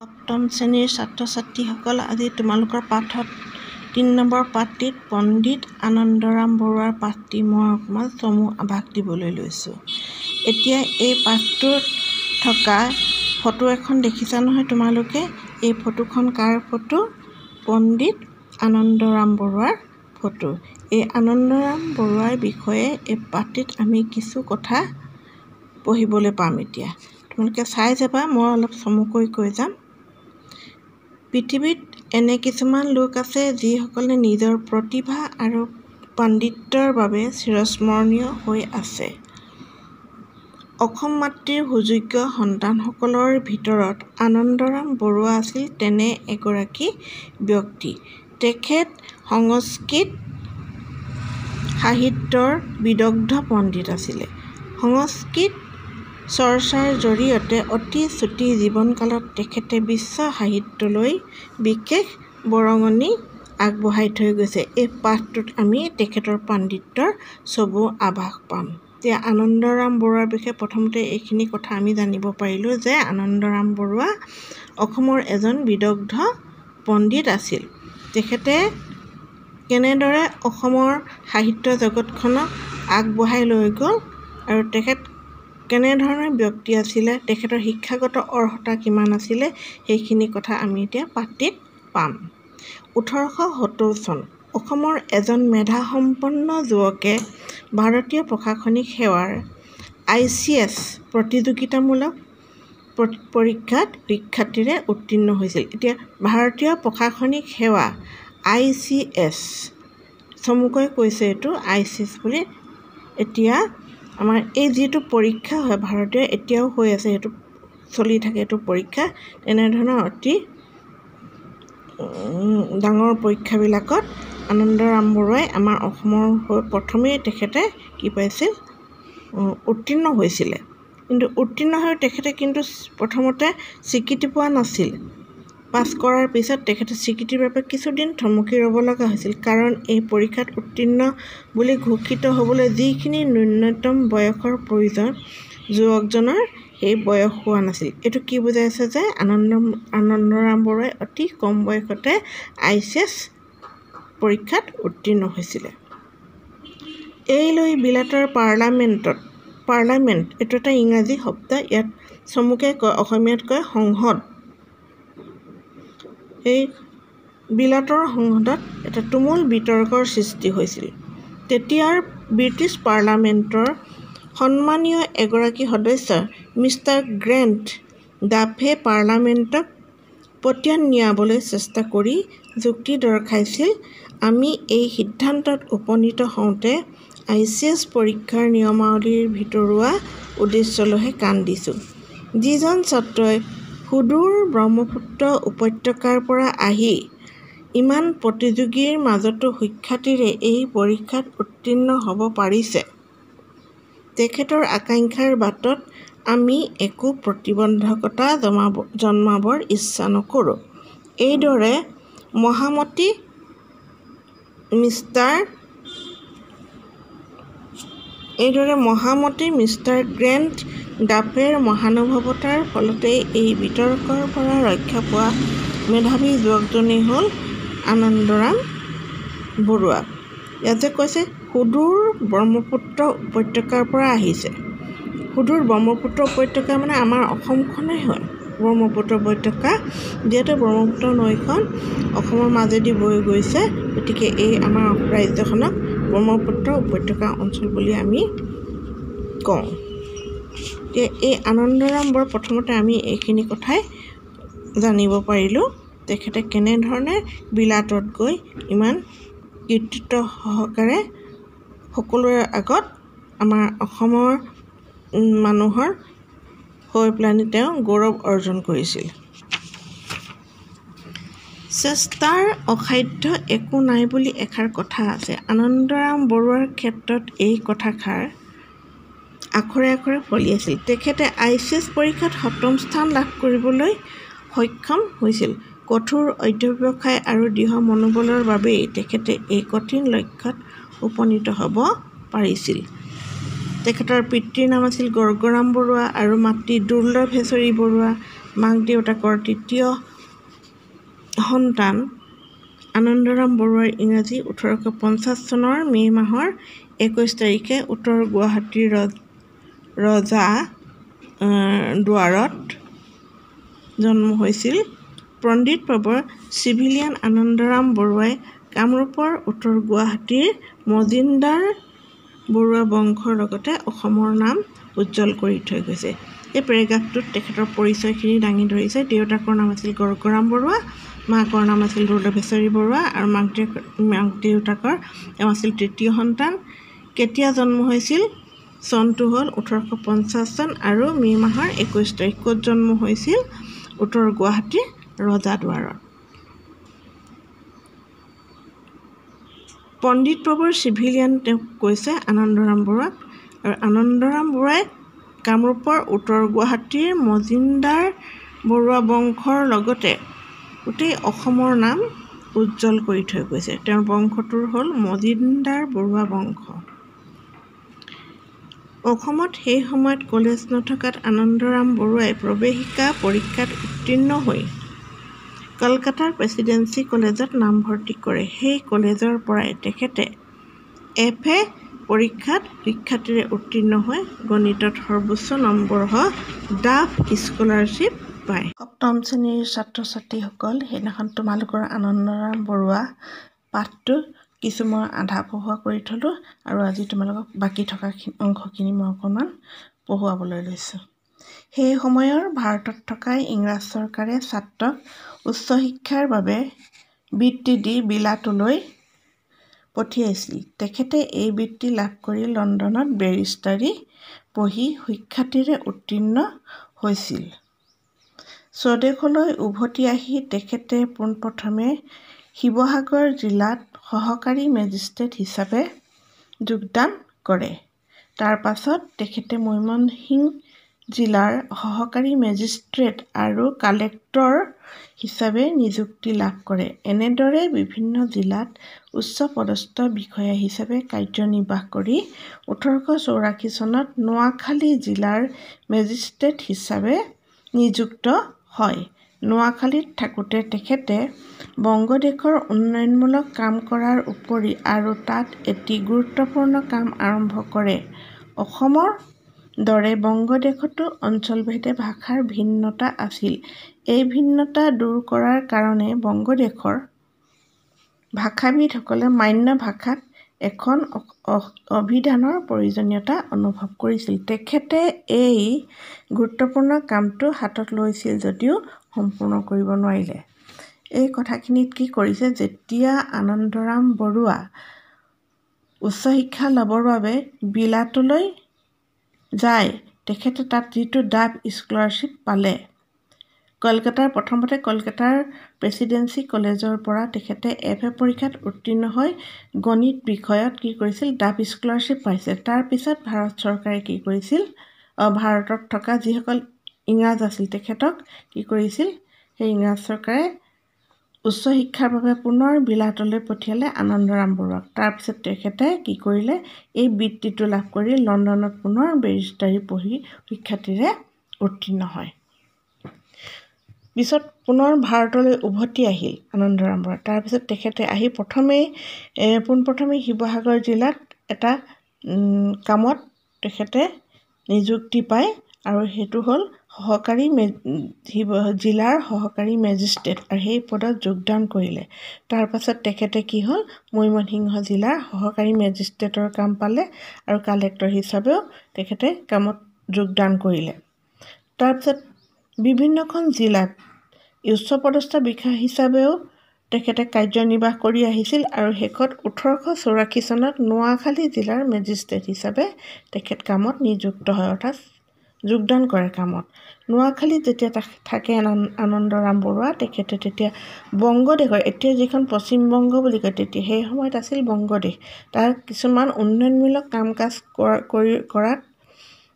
সপ্তম শ্ৰেণীৰ ছাত্ৰ-ছাত্ৰীসকল আজি তোমালোকৰ পাঠত তিনি নম্বৰ পাঠটিত পণ্ডিত আনন্দৰাম বৰুৱাৰ পাঠটি মই অকণমান চমু আভাস দিবলৈ লৈছোঁ। এতিয়া এই পাঠটোত থকা ফটো এখন দেখিছা নহয় তোমালোকে? এই ফটোখন কাৰ ফটো? পণ্ডিত আনন্দৰাম বৰুৱাৰ ফটো। এই আনন্দৰাম বৰুৱাৰ বিষয়ে এই পাঠটিত আমি কিছু কথা পঢ়িবলৈ পাম এতিয়া। তোমালোকে চাই যাবা মই অলপ চমুকৈ কৈ যাম। পৃথিৱীত এনে কিছুমান লোক আছে যিসকলে নিজৰ প্ৰতিভা আৰু পাণ্ডিত্যৰ বাবে চিৰস্মৰণীয় হৈ আছে। অসম মাতৃৰ সুযোগ্য সন্তানসকলৰ ভিতৰত আনন্দৰাম বৰুৱা আছিল তেনে এগৰাকী ব্যক্তি। তেখেত সংস্কৃত সাহিত্যৰ বিদগ্ধ পণ্ডিত আছিলে। সংস্কৃত চৰ্চাৰ জৰিয়তে অতি চুটি জীৱনকালত তেখেতে বিশ্ব সাহিত্যলৈ বিশেষ বৰঙণি আগবঢ়াই থৈ গৈছে। এই পাঠটোত আমি তেখেতৰ পাণ্ডিত্যৰ চমু আভাস পাম। এতিয়া আনন্দৰাম বৰুৱাৰ বিষয়ে প্ৰথমতে এইখিনি কথা আমি জানিব পাৰিলোঁ যে আনন্দৰাম বৰুৱা অসমৰ এজন বিদগ্ধ পণ্ডিত আছিল। তেখেতে কেনেদৰে অসমৰ সাহিত্য জগতখনক আগবঢ়াই লৈ গ'ল আৰু তেখেত কেনেধৰণৰ ব্যক্তি আছিলে তেখেতৰ শিক্ষাগত অৰ্হতা কিমান আছিলে সেইখিনি কথা আমি এতিয়া পাঠটিত পাম। ওঠৰশ সত্তৰ চন অসমৰ এজন মেধাসম্পন্ন যুৱকে ভাৰতীয় প্ৰশাসনিক সেৱাৰ আই চি এছ প্ৰতিযোগিতামূলক পৰীক্ষাত সুখ্যাতিৰে উত্তীৰ্ণ হৈছিল। এতিয়া ভাৰতীয় প্ৰশাসনিক সেৱা আই চি এছ চমুকৈ কৈছে এইটো আই চি এছ বুলি। এতিয়া আমাৰ এই যিটো পৰীক্ষা হয় ভাৰতীয় এতিয়াও হৈ আছে সেইটো চলি থাকে এইটো পৰীক্ষা তেনেধৰণৰ অতি ডাঙৰ পৰীক্ষাবিলাকত আনন্দৰাম বৰুৱাই আমাৰ অসমৰ হৈ প্ৰথমেই তেখেতে কি পাইছিল উত্তীৰ্ণ হৈছিলে। কিন্তু উত্তীৰ্ণ হৈ তেখেতে কিন্তু প্ৰথমতে স্বীকৃতি পোৱা নাছিল। পাছ কৰাৰ পিছত তেখেতে স্বীকৃতিৰ বাবে কিছুদিন থমকি ৰ'ব লগা হৈছিল। কাৰণ এই পৰীক্ষাত উত্তীৰ্ণ বুলি ঘোষিত হ'বলৈ যিখিনি ন্যূনতম বয়সৰ প্ৰয়োজন যুৱকজনৰ সেই বয়স হোৱা নাছিল। এইটো কি বুজাইছে যে আনন্দ আনন্দৰাম বৰুৱাই অতি কম বয়সতে আই চি এছ পৰীক্ষাত উত্তীৰ্ণ হৈছিলে। এই লৈ বিলাতৰ পাৰ্লামেণ্টত পাৰ্লামেণ্ট এইটো এটা ইংৰাজী শব্দ ইয়াত চমুকৈ কয় অসমীয়াত কয় সংসদ। এই বিলাতৰ সংসদত এটা তুমুল বিতৰ্কৰ সৃষ্টি হৈছিল। তেতিয়াৰ ব্ৰিটিছ পাৰ্লামেণ্টৰ সন্মানীয় এগৰাকী সদস্য মিষ্টাৰ গ্ৰেণ্ট ডাফে পাৰ্লামেণ্টক পতিয়ন নিয়াবলৈ চেষ্টা কৰি যুক্তি দৰ্শাইছিল আমি এই সিদ্ধান্তত উপনীত হওঁতে আই চি এছ পৰীক্ষাৰ নিয়মাৱলীৰ ভিতৰুৱা উদ্দেশ্যলৈহে কাণ দিছোঁ যিজন ছাত্ৰই সুদূৰ ব্ৰহ্মপুত্ৰ উপত্যকাৰ পৰা আহি ইমান প্ৰতিযোগীৰ মাজতো সুখ্যাতিৰে এই পৰীক্ষাত উত্তীৰ্ণ হ'ব পাৰিছে। তেখেতৰ আকাংক্ষাৰ বাটত আমি একো প্ৰতিবন্ধকতা জমাব জন্মাবৰ ইচ্ছা নকৰোঁ। এইদৰে মহামতি মিষ্টাৰ এইদৰে মহামতি মিষ্টাৰ গ্ৰেণ্ট ডাফেৰ মহানুভৱতাৰ ফলতেই এই বিতৰ্কৰ পৰা ৰক্ষা পোৱা মেধাৱী যুৱকজনেই হ'ল আনন্দৰাম বৰুৱা। ইয়াত যে কৈছে সুদূৰ ব্ৰহ্মপুত্ৰ উপত্যকাৰ পৰা আহিছে। সুদূৰ ব্ৰহ্মপুত্ৰ উপত্যকা মানে আমাৰ অসমখনেই হয়। ব্ৰহ্মপুত্ৰ উপত্যকা যিহেতু ব্ৰহ্মপুত্ৰ নৈখন অসমৰ মাজেদি বৈ গৈছে। গতিকে এই আমাৰ ৰাজ্যখনক ব্ৰহ্মপুত্ৰ উপত্যকা অঞ্চল বুলি আমি কওঁ। এতিয়া এই আনন্দৰাম বৰ প্ৰথমতে আমি এইখিনি কথাই জানিব পাৰিলোঁ। তেখেতে কেনেধৰণে বিলাতত গৈ ইমান কৃতিত্ব সহকাৰে সকলোৰে আগত আমাৰ অসমৰ মানুহৰ হৈ পেলানি তেওঁ গৌৰৱ অৰ্জন কৰিছিল। চেষ্টাৰ অসাধ্য একো নাই বুলি এষাৰ কথা আছে। আনন্দৰাম বৰুৱাৰ ক্ষেত্ৰত এই কথাষাৰ আখৰে আখৰে ফলিয়াইছিল তেখেতে আই চি এছ পৰীক্ষাত সপ্তম স্থান লাভ কৰিবলৈ সক্ষম হৈছিল। কঠোৰ অধ্যৱসায় আৰু দৃঢ় মনোবলৰ বাবেই তেখেতে এই কঠিন লক্ষ্যত উপনীত হ'ব পাৰিছিল। তেখেতৰ পিতৃৰ নাম আছিল গৰ্গৰাম বৰুৱা আৰু মাতৃ দুৰ্লভেশ্বৰী বৰুৱা। মাক দেউতাকৰ তৃতীয় সন্তান আনন্দৰাম বৰুৱাৰ ইংৰাজী ওঠৰশ পঞ্চাছ চনৰ মে' মাহৰ একৈছ তাৰিখে উত্তৰ গুৱাহাটীৰ ৰজা দুৱাৰত জন্ম হৈছিল। পণ্ডিতপ্ৰৱৰ চিভিলিয়ান আনন্দৰাম বৰুৱাই কামৰূপৰ উত্তৰ গুৱাহাটীৰ মজিন্দদাৰ বৰুৱা বংশৰ লগতে অসমৰ নাম উজ্জ্বল কৰি থৈ গৈছে। এই পেৰেগ্ৰাফটোত তেখেতৰ পৰিচয়খিনি দাঙি ধৰিছে। দেউতাকৰ নাম আছিল গৰ্গৰাম বৰুৱা মাকৰ নাম আছিল দুৰ্লভেশ্বৰী বৰুৱা আৰু মাক দেউ মাক দেউতাকৰ তেওঁ আছিল তৃতীয় সন্তান। কেতিয়া জন্ম হৈছিল? চনটো হ'ল ওঠৰশ পঞ্চাছ চন আৰু মে' মাহৰ একৈছ তাৰিখ। ক'ত জন্ম হৈছিল? উত্তৰ গুৱাহাটীৰ ৰজাদুৱাৰত। পণ্ডিতপ্ৰভুৰ চিভিলিয়ান তেওঁক কৈছে আনন্দৰাম বৰুৱাক আৰু আনন্দৰাম বৰুৱাই কামৰূপৰ উত্তৰ গুৱাহাটীৰ মজিন্দদাৰ বৰুৱা বংশৰ লগতে গোটেই অসমৰ নাম উজ্জ্বল কৰি থৈ গৈছে। তেওঁৰ বংশটোৰ হ'ল মজিন্দদাৰ বৰুৱা বংশ। অসমত সেই সময়ত কলেজ নথকাত আনন্দৰাম বৰুৱাই প্ৰৱেশিকা পৰীক্ষাত উত্তীৰ্ণ হৈ কলকাতাৰ প্ৰেচিডেঞ্চি কলেজত নামভৰ্তি কৰে। সেই কলেজৰ পৰাই তেখেতে এফ এ পৰীক্ষাত শিক্ষাৰ্থীৰে উত্তীৰ্ণ হৈ গণিতত সৰ্বোচ্চ নম্বৰসহ ডাফ স্কলাৰশ্বিপ পায়। সপ্তম শ্ৰেণীৰ ছাত্ৰ ছাত্ৰীসকল সেইদিনাখন তোমালোকৰ আনন্দৰাম বৰুৱা পাঠটো কিছু মই আধা পঢ়োৱা কৰি থলোঁ আৰু আজি তোমালোকক বাকী থকা অংশখিনি মই অকণমান পঢ়ুৱাবলৈ লৈছোঁ। সেই সময়ৰ ভাৰতত থকা ইংৰাজ চৰকাৰে ছাত্ৰক উচ্চ শিক্ষাৰ বাবে বৃত্তি দি বিলাতলৈ পঠিয়াইছিল। তেখেতে এই বৃত্তি লাভ কৰি লণ্ডনত বেৰিষ্টাৰী পঢ়ি সুখ্যাতিৰে উত্তীৰ্ণ হৈছিল। স্বদেশলৈ উভতি আহি তেখেতে পোনপ্ৰথমে শিৱসাগৰ জিলাত সহকাৰী মেজিষ্ট্ৰেট হিচাপে যোগদান কৰে। তাৰ পাছত তেখেতে মৈমনসিং জিলাৰ সহকাৰী মেজিষ্ট্ৰেট আৰু কালেক্টৰ হিচাপে নিযুক্তি লাভ কৰে। এনেদৰে বিভিন্ন জিলাত উচ্চপদস্থ বিষয়া হিচাপে কাৰ্যনিৰ্বাহ কৰি ওঠৰশ চৌৰাশী চনত নোৱাখালী জিলাৰ মেজিষ্ট্ৰেট হিচাপে নিযুক্ত হয়। নোৱাখালীত থাকোঁতে তেখেতে বংগদেশৰ উন্নয়নমূলক কাম কৰাৰ উপৰি আৰু তাত এটি গুৰুত্বপূৰ্ণ কাম আৰম্ভ কৰে। অসমৰ দৰে বংগদেশতো অঞ্চলভেদে ভাষাৰ ভিন্নতা আছিল। এই ভিন্নতা দূৰ কৰাৰ কাৰণে বংগদেশৰ ভাষাবিদসকলে মান্য ভাষাত এখন অভিধানৰ প্ৰয়োজনীয়তা অনুভৱ কৰিছিল। তেখেতে এই গুৰুত্বপূৰ্ণ কামটো হাতত লৈছিল যদিও সম্পূৰ্ণ কৰিব নোৱাৰিলে। এই কথাখিনিত কি কৰিছে? যেতিয়া আনন্দৰাম বৰুৱা উচ্চ শিক্ষা ল'বৰ বাবে বিলাতলৈ যায় তেখেতে তাত যিটো ডাফ স্কলাৰশ্বিপ পালে কলকাতাৰ প্ৰথমতে কলকাতাৰ প্ৰেচিডেঞ্চি কলেজৰ পৰা তেখেতে এফ এ পৰীক্ষাত উত্তীৰ্ণ হৈ গণিত বিষয়ত কি কৰিছিল? ডাফ স্কলাৰশ্বিপ পাইছে। তাৰপিছত ভাৰত চৰকাৰে কি কৰিছিল? ভাৰতত থকা যিসকল ইংৰাজ আছিল তেখেতক। কি কৰিছিল? সেই ইংৰাজ চৰকাৰে উচ্চ শিক্ষাৰ বাবে পুনৰ বিলাতলৈ পঠিয়ালে আনন্দৰাম বৰুৱাক। তাৰপিছত তেখেতে কি কৰিলে? এই বৃত্তিটো লাভ কৰি লণ্ডনত পুনৰ বেৰিষ্টাৰী পঢ়ি শিক্ষাৰ্থীৰে উত্তীৰ্ণ হয়। পিছত পুনৰ ভাৰতলৈ উভতি আহিল আনন্দৰাম বৰুৱা। তাৰপিছত তেখেতে আহি প্ৰথমেই পোনপ্ৰথমে শিৱসাগৰ জিলাত এটা কামত তেখেতে নিযুক্তি পায় আৰু সেইটো হ'ল সহকাৰী শিৱ জিলাৰ সহকাৰী মেজিষ্ট্ৰেট আৰু সেই পদত যোগদান কৰিলে। তাৰপাছত তেখেতে কি হ'ল? মৈমনসিংহ জিলাৰ সহকাৰী মেজিষ্ট্ৰেটৰ কাম পালে আৰু কালেক্টৰ হিচাপেও তেখেতে কামত যোগদান কৰিলে। তাৰপিছত বিভিন্নখন জিলাত উচ্চপদস্থ বিষয়া হিচাপেও তেখেতে কাৰ্যনিৰ্বাহ কৰি আহিছিল আৰু শেষত ওঠৰশ চৌৰাশী চনত নোৱাখালী জিলাৰ মেজিষ্ট্ৰেট হিচাপে তেখেত কামত নিযুক্ত হয়। অৰ্থাৎ যোগদান কৰে কামত। নোৱাখালীত যেতিয়া থাকে আনন্দৰাম বৰুৱা তেখেতে তেতিয়া বংগদেশৰ এতিয়া যিখন পশ্চিমবংগ বুলি কয় তেতিয়া সেই সময়ত আছিল বংগদেশ। তাৰ কিছুমান উন্নয়নমূলক কাম কাজ কৰা কৰি কৰাত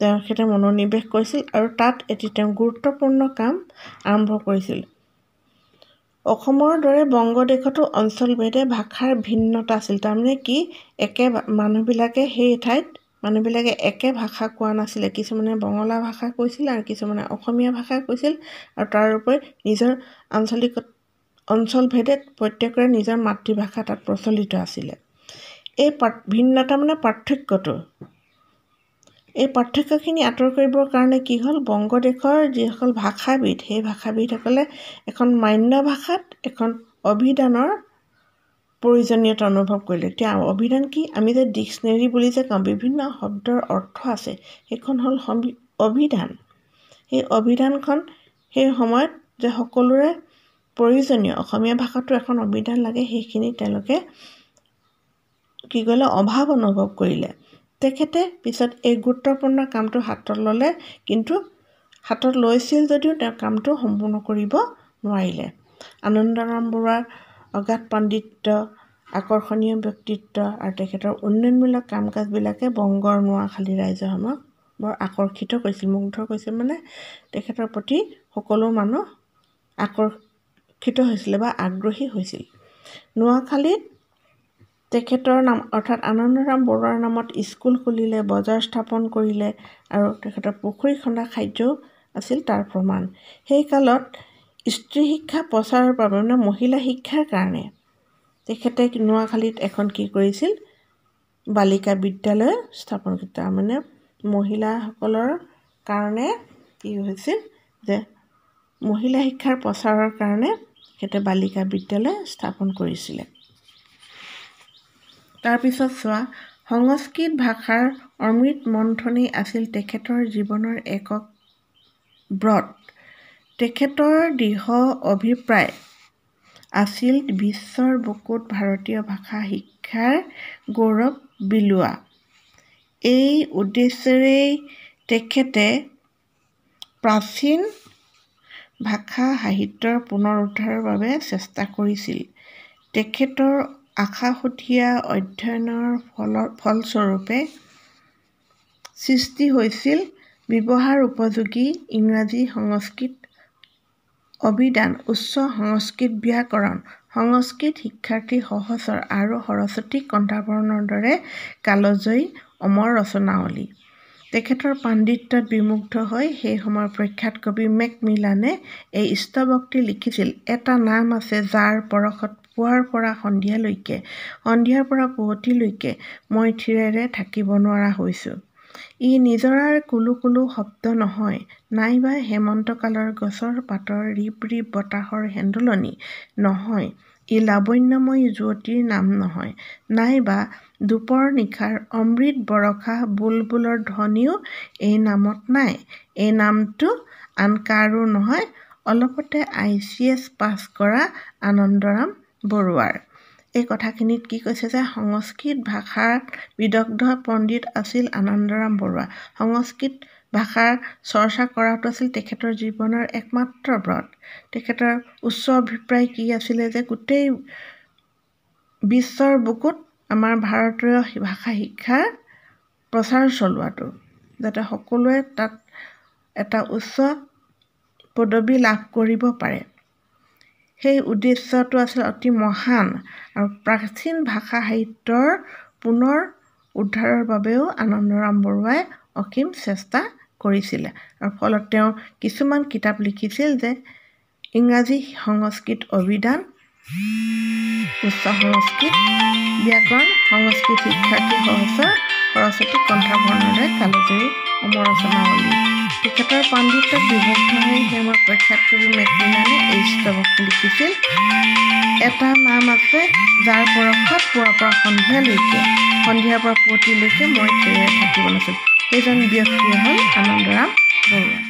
তেখেতে মনোনিৱেশ কৰিছিল আৰু তাত এটি তেওঁ গুৰুত্বপূৰ্ণ কাম আৰম্ভ কৰিছিল। অসমৰ দৰে বংগদেশতো অঞ্চলভেদে ভাষাৰ ভিন্নতা আছিল। তাৰমানে কি? একে মানুহবিলাকে সেই ঠাইত মানুহবিলাকে একে ভাষা কোৱা নাছিলে। কিছুমানে বঙলা ভাষা কৈছিল আৰু কিছুমানে অসমীয়া ভাষা কৈছিল আৰু তাৰোপৰি নিজৰ আঞ্চলিক অঞ্চলভেদে প্ৰত্যেকৰে নিজৰ মাতৃভাষা তাত প্ৰচলিত আছিলে। এই ভিন্নতা মানে পাৰ্থক্যটো। এই পাৰ্থক্যখিনি আঁতৰ কৰিবৰ কাৰণে কি হ'ল? বংগদেশৰ যিসকল ভাষাবিদ সেই ভাষাবিদসকলে এখন মান্য ভাষাত এখন অভিধানৰ প্ৰয়োজনীয়তা অনুভৱ কৰিলে। এতিয়া অভিধান কি? আমি যে ডিক্সনেৰী বুলি যে কওঁ বিভিন্ন শব্দৰ অৰ্থ আছে। সেইখন হ'ল অভিধান। সেই অভিধানখন সেই সময়ত যে সকলোৰে প্ৰয়োজনীয় অসমীয়া ভাষাটো এখন অভিধান লাগে সেইখিনি তেওঁলোকে কি কৰিলে? অভাৱ অনুভৱ কৰিলে। তেখেতে পিছত এই গুৰুত্বপূৰ্ণ কামটো হাতত ল'লে কিন্তু হাতত লৈছিল যদিও তেওঁ কামটো সম্পূৰ্ণ কৰিব নোৱাৰিলে। আনন্দৰাম বৰুৱাৰ অগাধ পাণ্ডিত্য আকৰ্ষণীয় ব্যক্তিত্ব আৰু তেখেতৰ উন্নয়নমূলক কাম কাজবিলাকে বংগৰ নোৱাখালী ৰাইজসমূহক বৰ আকৰ্ষিত কৰিছিল মুগ্ধ কৰিছিল। মানে তেখেতৰ প্ৰতি সকলো মানুহ আকৰ্ষিত হৈছিলে বা আগ্ৰহী হৈছিল। নোৱাখালীত তেখেতৰ নাম অৰ্থাৎ আনন্দৰাম বৰুৱাৰ নামত স্কুল খুলিলে বজাৰ স্থাপন কৰিলে আৰু তেখেতৰ পুখুৰী খন্দা খাদ্যও আছিল তাৰ প্ৰমাণ। সেই কালত স্ত্ৰী শিক্ষা প্ৰচাৰৰ বাবে মানে মহিলা শিক্ষাৰ কাৰণে? তেখেতে নোৱাখালীত এখন কি কৰিছিল? বালিকা বিদ্যালয় স্থাপন কৰি তাৰমানে মহিলাসকলৰ কাৰণে কি হৈছিল যে মহিলা শিক্ষাৰ প্ৰচাৰৰ কাৰণে তেখেতে বালিকা বিদ্যালয় স্থাপন কৰিছিলে। তাৰপিছত চোৱা সংস্কৃত ভাষাৰ অমৃত মন্থনেই আছিল তেখেতৰ জীৱনৰ একক ব্ৰত। তেখেতৰ দৃঢ় অভিপ্ৰায় আছিল বিশ্বৰ বুকুত ভাৰতীয় ভাষা শিক্ষাৰ গৌৰৱ বিলোৱা। এই উদ্দেশ্যেৰেই তেখেতে প্ৰাচীন ভাষা সাহিত্যৰ পুনৰুদ্ধাৰৰ বাবে চেষ্টা কৰিছিল। তেখেতৰ আশাসুধীয়া অধ্যয়নৰ ফল ফলস্বৰূপে সৃষ্টি হৈছিল ব্যৱহাৰ উপযোগী ইংৰাজী সংস্কৃত অভিধান উচ্চ সংস্কৃত ব্যাকৰণ সংস্কৃত শিক্ষাৰ্থী সহচৰ আৰু সৰস্বতী কণ্ঠাভৰণৰ দৰে কালজয়ী অমৰ ৰচনাৱলী। তেখেতৰ পাণ্ডিত্যত বিমুগ্ধ হৈ সেই সময়ৰ প্ৰখ্যাত কবি মেকমিলানে এই স্থৱক্তি লিখিছিল। এটা নাম আছে যাৰ পৰশত পুৱাৰ পৰা সন্ধিয়ালৈকে সন্ধিয়াৰ পৰা পুৱতিলৈকে মই থিৰেৰে থাকিব নোৱাৰা হৈছোঁ। ই নিজৰাৰ কুলু কুলু শব্দ নহয়। নাইবা হেমন্তকালৰ গছৰ পাতৰ ৰিব ৰিব বতাহৰ হেন্দোলনি নহয়। ই লাৱণ্যময়ী যুৱতীৰ নাম নহয়। নাইবা দুপৰ নিশাৰ অমৃত বৰষা বুলবুলৰ ধ্বনিও এই নামত নাই। এই নামটো আন কাৰো নহয় অলপতে আই চি এছ পাছ কৰা আনন্দৰাম বৰুৱাৰ। এই কথাখিনিত কি কৈছে যে সংস্কৃত ভাষাৰ বিদগ্ধ পণ্ডিত আছিল আনন্দৰাম বৰুৱা। সংস্কৃত ভাষাৰ চৰ্চা কৰাটো আছিল তেখেতৰ জীৱনৰ একমাত্ৰ ব্ৰত। তেখেতৰ উচ্চ অভিপ্ৰায় কি আছিলে যে গোটেই বিশ্বৰ বুকুত আমাৰ ভাৰতীয় ভাষা শিক্ষাৰ প্ৰচাৰ চলোৱাটো যাতে সকলোৱে তাত এটা উচ্চ পদবী লাভ কৰিব পাৰে। সেই উদ্দেশ্যটো আছিল অতি মহান আৰু প্ৰাচীন ভাষা সাহিত্যৰ পুনৰ উদ্ধাৰৰ বাবেও আনন্দৰাম বৰুৱাই অসীম চেষ্টা কৰিছিলে। আৰু ফলত তেওঁ কিছুমান কিতাপ লিখিছিল যে ইংৰাজী সংস্কৃত অভিধান উচ্চ সংস্কৃত ব্যাকৰণ সংস্কৃত শিক্ষাৰ্থী সহচৰ সৰস্বতী কণ্ঠাভৰণৰে কালজয়ী অমৰচনাৱলী তেখেতৰ পাণ্ডিত্যত বিভক্ত হৈ সেই প্ৰখ্যাত কবি মেকমিলানে এই স্তৱক লিখিছিল এটা নাম আছে যাৰ পৰশত পুৱাৰ পৰা সন্ধিয়ালৈকে সন্ধিয়াৰ পৰা পুৱতিলৈকে মই থাকিব নাছিল সেইজন ব্যক্তিয়ে হ'ল আনন্দৰাম বৰুৱা।